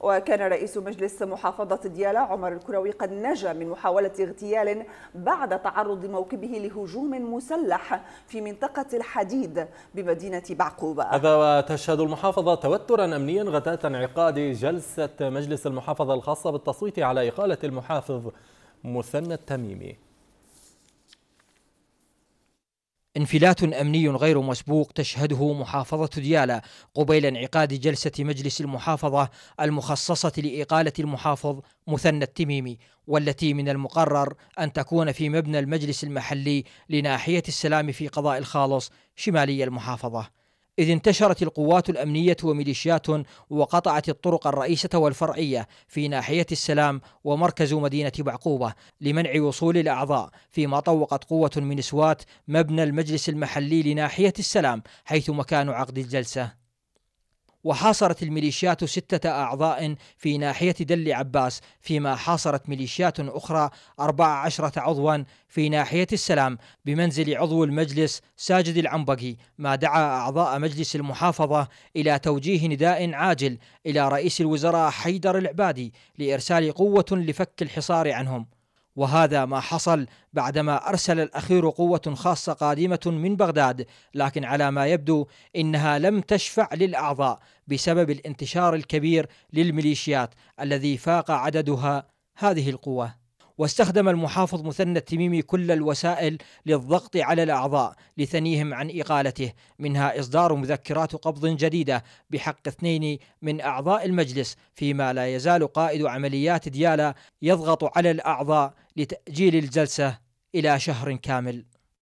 وكان رئيس مجلس محافظة ديالى عمر الكروي قد نجا من محاولة اغتيال بعد تعرض موكبه لهجوم مسلح في منطقة الحديد بمدينة بعقوبة هذا وتشهد المحافظة توترا أمنيا غداة انعقاد جلسة مجلس المحافظة الخاصة بالتصويت على إقالة المحافظ مثنى التميمي انفلات أمني غير مسبوق تشهده محافظة ديالى قبيل انعقاد جلسة مجلس المحافظة المخصصة لإقالة المحافظ مثنى التميمي والتي من المقرر أن تكون في مبنى المجلس المحلي لناحية السلام في قضاء الخالص شمالي المحافظة. إذ انتشرت القوات الأمنية وميليشيات وقطعت الطرق الرئيسة والفرعية في ناحية السلام ومركز مدينة بعقوبة لمنع وصول الأعضاء فيما طوقت قوة من سوات مبنى المجلس المحلي لناحية السلام حيث مكان عقد الجلسة. وحاصرت الميليشيات ستة أعضاء في ناحية دل عباس فيما حاصرت ميليشيات أخرى أربع عشرة عضوا في ناحية السلام بمنزل عضو المجلس ساجد العنبقي ما دعا أعضاء مجلس المحافظة إلى توجيه نداء عاجل إلى رئيس الوزراء حيدر العبادي لإرسال قوة لفك الحصار عنهم. وهذا ما حصل بعدما أرسل الأخير قوة خاصة قادمة من بغداد لكن على ما يبدو إنها لم تشفع للأعضاء بسبب الانتشار الكبير للميليشيات الذي فاق عددها هذه القوة. واستخدم المحافظ مثنى التميمي كل الوسائل للضغط على الأعضاء لثنيهم عن إقالته. منها إصدار مذكرات قبض جديدة بحق اثنين من أعضاء المجلس فيما لا يزال قائد عمليات ديالا يضغط على الأعضاء لتأجيل الجلسة إلى شهر كامل.